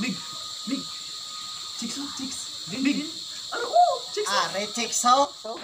Mig! Mig! Chicks oh, chicks! Mig! Ano? Oh! Chicks oh! Ah, red chicks ho. So,